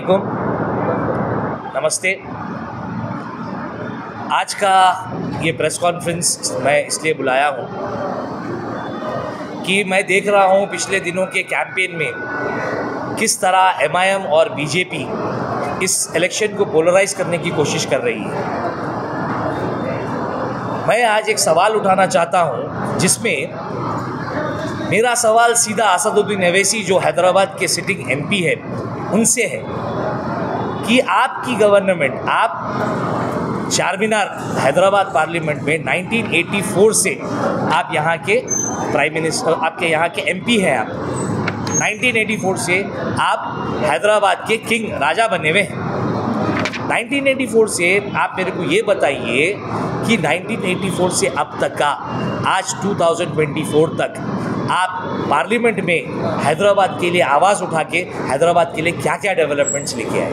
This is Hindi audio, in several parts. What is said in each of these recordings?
वालेकुम। नमस्ते। आज का ये प्रेस कॉन्फ्रेंस मैं इसलिए बुलाया हूँ कि मैं देख रहा हूँ पिछले दिनों के कैंपेन में किस तरह एमआईएम और बीजेपी इस इलेक्शन को पोलराइज करने की कोशिश कर रही है। मैं आज एक सवाल उठाना चाहता हूँ, जिसमें मेरा सवाल सीधा असदुद्दीन अवैसी जो हैदराबाद के सिटिंग एमपी है उनसे है कि आपकी गवर्नमेंट, आप चार मीनार हैदराबाद पार्लियामेंट में 1984 से आप यहाँ के प्राइम मिनिस्टर, आपके यहाँ के एमपी हैं आप। 1984 से आप हैदराबाद के किंग राजा बने हुए हैं। 1984 से आप मेरे को ये बताइए कि 1984 से अब तक का, आज 2024 तक आप पार्लियामेंट में हैदराबाद के लिए आवाज़ उठा के हैदराबाद के लिए क्या क्या डेवलपमेंट्स लेके आए?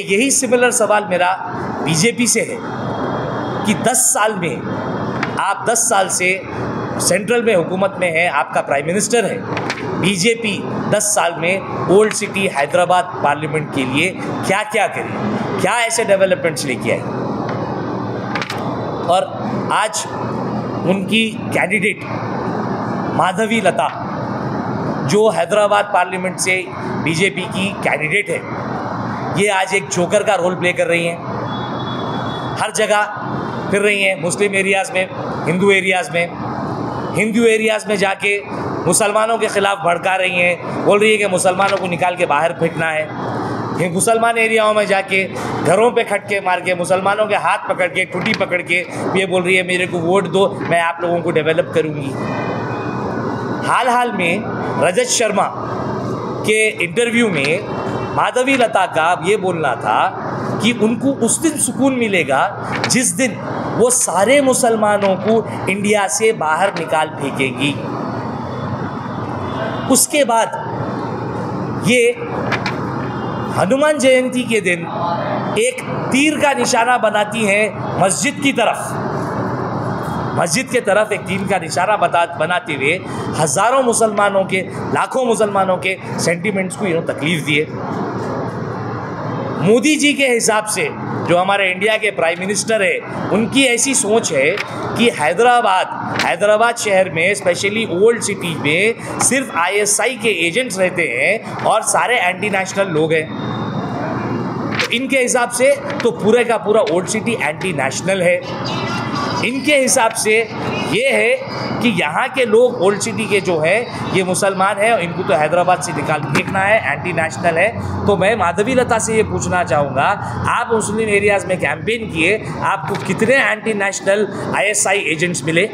यही सिमिलर सवाल मेरा बीजेपी से है कि 10 साल में, आप 10 साल से सेंट्रल में हुकूमत में है, आपका प्राइम मिनिस्टर है। बीजेपी 10 साल में ओल्ड सिटी हैदराबाद पार्लियामेंट के लिए क्या क्या करे? क्या ऐसे डेवलपमेंट्स लेके आए? और आज उनकी कैंडिडेट माधवी लता, जो हैदराबाद पार्लियामेंट से बीजेपी की कैंडिडेट है, ये आज एक जोकर का रोल प्ले कर रही हैं। हर जगह फिर रही हैं मुस्लिम एरियाज़ में, हिंदू एरियाज़ में। हिंदू एरियाज़ में जाके मुसलमानों के ख़िलाफ़ भड़का रही हैं, बोल रही है कि मुसलमानों को निकाल के बाहर फेंकना है। मुसलमान एरियाओं में जाके घरों पे खटके मार के मुसलमानों के हाथ पकड़ के टूटी पकड़ के ये बोल रही है, मेरे को वोट दो, मैं आप लोगों को डेवलप करूँगी। हाल हाल में रजत शर्मा के इंटरव्यू में माधवी लता का ये बोलना था कि उनको उस दिन सुकून मिलेगा जिस दिन वो सारे मुसलमानों को इंडिया से बाहर निकाल फेंकेंगी। उसके बाद ये हनुमान जयंती के दिन एक तीर का निशाना बनाती हैं मस्जिद की तरफ़। मस्जिद के तरफ़ एक तीर का निशाना बता, बनाते हुए हज़ारों मुसलमानों के, लाखों मुसलमानों के सेंटीमेंट्स को इन्होंने तकलीफ़ दिए मोदी जी के हिसाब से जो हमारे इंडिया के प्राइम मिनिस्टर है, उनकी ऐसी सोच है कि हैदराबाद हैदराबाद शहर में, स्पेशली ओल्ड सिटी में, सिर्फ़ आईएसआई के एजेंट्स रहते हैं और सारे एंटी नेशनल लोग हैं। तो इनके हिसाब से तो पूरे का पूरा ओल्ड सिटी एंटी नेशनल है। इनके हिसाब से ये है कि यहाँ के लोग ओल्ड सिटी के जो है, ये मुसलमान है और इनको तो हैदराबाद से निकाल फेंकना है एंटी नेशनल है। तो मैं माधवी लता से ये पूछना चाहूँगा, आप मुस्लिम एरियाज़ में कैंपेन किए, आपको कितने एंटी नेशनल आईएसआई एजेंट्स मिले?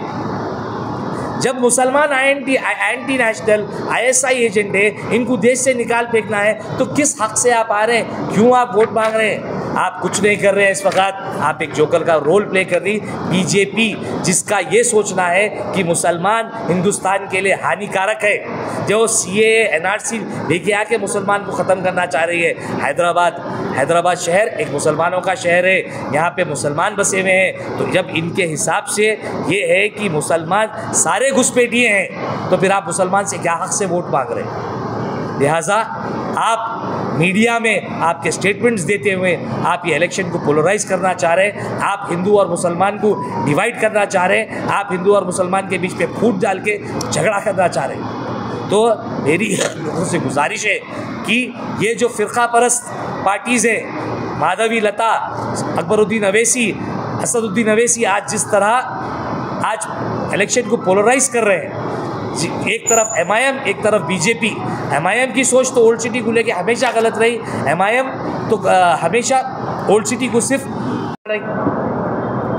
जब मुसलमान anti anti national ISI agent है, इनको देश से निकाल फेंकना है तो किस हक से आप आ रहे हैं? क्यों आप वोट मांग रहे हैं? आप कुछ नहीं कर रहे हैं इस वक्त। आप एक जोकर का रोल प्ले कर रही। बीजेपी जिसका ये सोचना है कि मुसलमान हिंदुस्तान के लिए हानिकारक है। जो सी एन आर सी लेके आके मुसलमान को ख़त्म करना चाह रही है। हैदराबाद हैदराबाद शहर एक मुसलमानों का शहर है। यहाँ पे मुसलमान बसे हुए हैं। तो जब इनके हिसाब से ये है कि मुसलमान सारे घुसपैठिए हैं तो फिर आप मुसलमान से क्या हक से वोट मांग रहे हैं? लिहाजा आप मीडिया में आपके स्टेटमेंट्स देते हुए आप ये इलेक्शन को पोलराइज करना चाह रहे हैं, आप हिंदू और मुसलमान को डिवाइड करना चाह रहे हैं, आप हिंदू और मुसलमान के बीच पे फूट डाल के झगड़ा करना चाह रहे हैं। तो मेरी लोगों से गुजारिश है कि ये जो फ़िरका परस्त पार्टीज़ हैं, माधवी, लता, अकबरुद्दीन अवैसी, असदुद्दीन अवैसी आज जिस तरह आज इलेक्शन को पोलराइज कर रहे हैं एक तरफ़ एमआईएम एक तरफ़ बीजेपी एमआईएम की सोच तो ओल्ड सिटी को लेके हमेशा गलत रही। एमआईएम तो हमेशा ओल्ड सिटी को सिर्फ़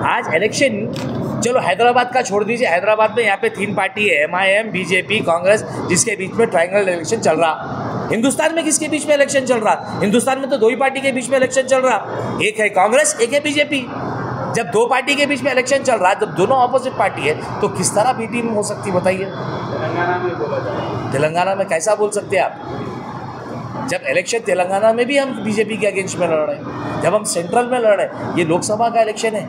आज इलेक्शन चलो हैदराबाद का छोड़ दीजिए। हैदराबाद में यहाँ पे तीन पार्टी है एमआईएम बीजेपी कांग्रेस, जिसके बीच में ट्राइंगल इलेक्शन चल रहा। हिंदुस्तान में किसके बीच में इलेक्शन चल रहा? हिंदुस्तान में तो दो ही पार्टी के बीच में इलेक्शन चल रहा। एक है कांग्रेस, एक है बीजेपी जब दो पार्टी के बीच में इलेक्शन चल रहा है जब दोनों ऑपोजिट पार्टी है तो किस तरह बी टीम हो सकती बताइए? तेलंगाना में बोला जाए। तेलंगाना में कैसा बोल सकते हैं आप? जब इलेक्शन तेलंगाना में भी हम बीजेपी के अगेंस्ट में लड़ रहे हैं जब हम सेंट्रल में लड़ रहे हैं ये लोकसभा का इलेक्शन है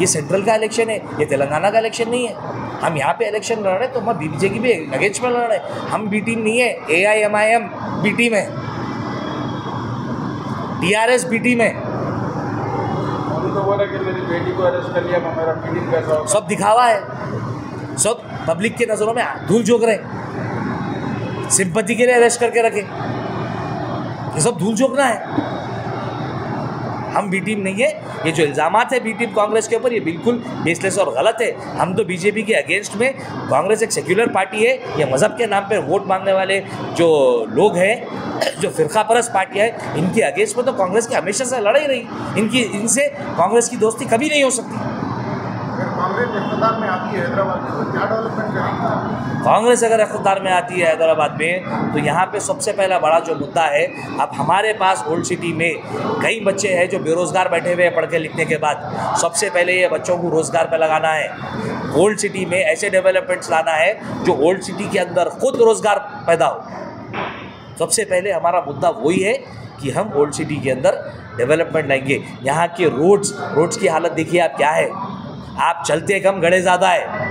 ये सेंट्रल का इलेक्शन है ये तेलंगाना का इलेक्शन नहीं है। हम यहाँ पे इलेक्शन लड़ रहे हैं तो हम बीजेपी भी अगेंस्ट में लड़ रहे हैं। हम बी टीम नहीं है A I M I M B team है। टीआरएस बीटी में मोदी तो बोला कि मेरी बेटी को अरेस्ट कर लिया मैं मेरा मीटिंग कैसा होगा? सब दिखावा है। सब पब्लिक के नज़रों में धूल झोंक रहे सिंपति के लिए अरेस्ट करके रखे। ये सब धूल झोंकना है। हम बी टीम नहीं है। ये जो इल्ज़ाम है बी टीम कांग्रेस के ऊपर, ये बिल्कुल बेसलेस और गलत है। हम तो बीजेपी के अगेंस्ट में, कांग्रेस एक सेक्युलर पार्टी है। ये मज़हब के नाम पर वोट मांगने वाले जो लोग हैं, जो फिरका परस पार्टियाँ है, इनके अगेंस्ट में तो कांग्रेस की हमेशा से लड़ाई रही। इनकी, इनसे कांग्रेस की दोस्ती कभी नहीं हो सकती। कांग्रेस में आती है तो कांग्रेस अगर अख्तार में आती है हैदराबाद में तो यहाँ पे सबसे पहला बड़ा जो मुद्दा है, अब हमारे पास ओल्ड सिटी में कई बच्चे हैं जो बेरोज़गार बैठे हुए हैं पढ़ के लिखने के बाद। सबसे पहले ये बच्चों को रोज़गार पे लगाना है। ओल्ड सिटी में ऐसे डेवलपमेंट्स लाना है, जो ओल्ड सिटी के अंदर खुद रोज़गार पैदा हो। सबसे पहले हमारा मुद्दा वही है कि हम ओल्ड सिटी के अंदर डेवलपमेंट लाएँगे। यहाँ के रोड्स रोड्स की हालत देखिए आप क्या है। आप चलते कम घड़े ज़्यादा है।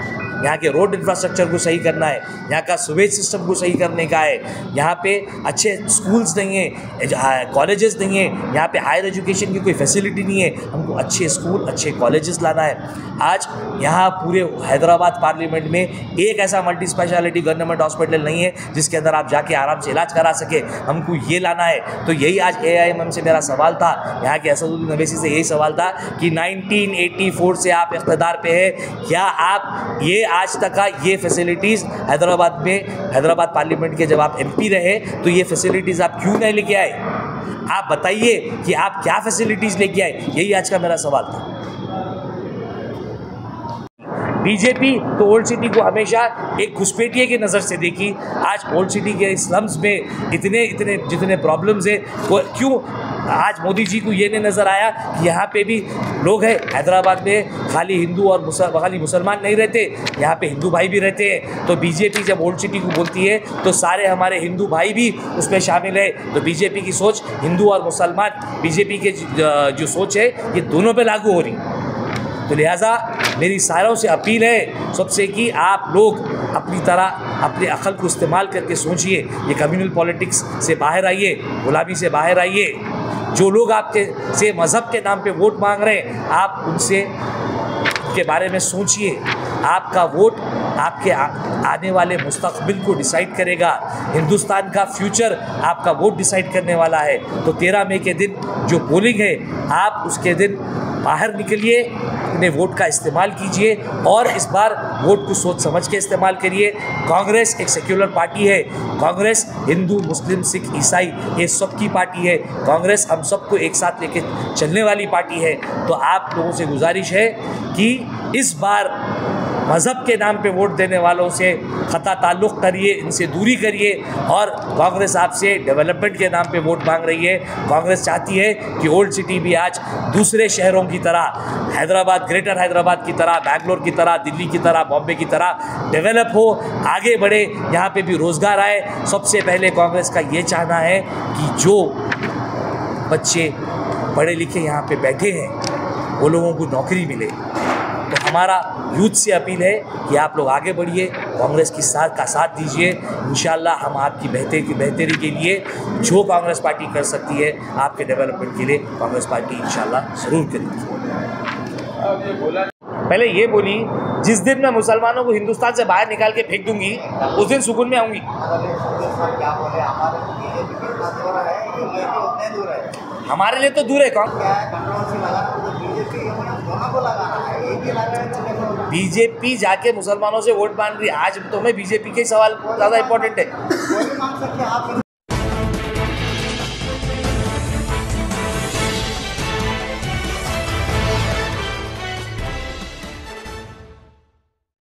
यहाँ के रोड इंफ्रास्ट्रक्चर को सही करना है, यहाँ का सुवेज सिस्टम को सही करने का है। यहाँ पे अच्छे स्कूल्स नहीं है कॉलेजेस नहीं है, यहाँ पे हायर एजुकेशन की कोई फैसिलिटी नहीं है। हमको अच्छे स्कूल अच्छे कॉलेजेस लाना है। आज यहाँ पूरे हैदराबाद पार्लियामेंट में एक ऐसा मल्टी स्पेशलिटी गवर्नमेंट हॉस्पिटल नहीं है, जिसके अंदर आप जाके आराम से इलाज करा सके। हमको ये लाना है। तो यही आज एआईएमएम से मेरा सवाल था। यहाँ के असदुद्दीन अवैसी से यही सवाल था कि 1984 से आप इकतदार पे है। क्या आप ये आज तक का ये फैसिलिटीज़ हैदराबाद में, हैदराबाद पार्लियामेंट के जब आप एमपी रहे तो ये फैसिलिटीज़ आप क्यों नहीं लेके आए? आप बताइए कि आप क्या फैसिलिटीज़ लेके आए? यही आज का मेरा सवाल था। बीजेपी तो ओल्ड सिटी को हमेशा एक घुसपैठिए की नज़र से देखी। आज ओल्ड सिटी के स्लम्स में इतने इतने, जितने प्रॉब्लम्स है क्यों आज मोदी जी को ये नहीं नज़र आया कि यहाँ पे भी लोग हैं। हैदराबाद में खाली हिंदू और मुसल, खाली मुसलमान नहीं रहते यहाँ पे हिंदू भाई भी रहते हैं। तो बीजेपी जब ओल्ड सिटी को बोलती है तो सारे हमारे हिंदू भाई भी उसमें शामिल है। तो बीजेपी की सोच हिंदू और मुसलमान बीजेपी के जो सोच है ये दोनों पर लागू हो रही तो लिहाजा मेरी सारों से अपील है सबसे कि आप लोग अपनी तरह अपने अकल को इस्तेमाल करके सोचिए। ये कम्युनल पॉलिटिक्स से बाहर आइए गुलाबी से बाहर आइए। जो लोग आपके से मज़हब के नाम पे वोट मांग रहे हैं, आप उनसे के बारे में सोचिए। आपका वोट आपके आने वाले मुस्तकबिल को डिसाइड करेगा। हिंदुस्तान का फ्यूचर आपका वोट डिसाइड करने वाला है। तो तेरह मई के दिन जो पोलिंग है, आप उसके दिन बाहर निकलिए, अपने वोट का इस्तेमाल कीजिए और इस बार वोट को सोच समझ के इस्तेमाल करिए। कांग्रेस एक सेक्युलर पार्टी है। कांग्रेस हिंदू, मुस्लिम, सिख, ईसाई, ये सब की पार्टी है। कांग्रेस हम सबको एक साथ लेके चलने वाली पार्टी है। तो आप लोगों से गुजारिश है कि इस बार मज़हब के नाम पे वोट देने वालों से ख़ता ताल्लुक़ करिए, इनसे दूरी करिए और कांग्रेस आपसे डेवलपमेंट के नाम पे वोट मांग रही है। कांग्रेस चाहती है कि ओल्ड सिटी भी आज दूसरे शहरों की तरह, हैदराबाद, ग्रेटर हैदराबाद की तरह, बैंगलोर की तरह, दिल्ली की तरह, बॉम्बे की तरह डेवलप हो, आगे बढ़े, यहाँ पर भी रोज़गार आए। सबसे पहले कांग्रेस का ये चाहना है कि जो बच्चे पढ़े लिखे यहाँ पे बैठे हैं, वो लोगों को नौकरी मिले। हमारा यूथ से अपील है कि आप लोग आगे बढ़िए, कांग्रेस की साथ का साथ दीजिए। इन हम आपकी बेहतरी की बेहतरी के लिए जो कांग्रेस पार्टी कर सकती है, आपके डेवलपमेंट के लिए कांग्रेस पार्टी इन ज़रूर करेगी पहले ये बोली, जिस दिन मैं मुसलमानों को हिंदुस्तान से बाहर निकाल के फेंक दूँगी, उस दिन सुकून में आऊँगी। हमारे लिए तो दूर है कौन? बीजेपी जाके मुसलमानों से वोट मांग रही आज तो मैं बीजेपी के सवाल ज़्यादा इम्पोर्टेंट है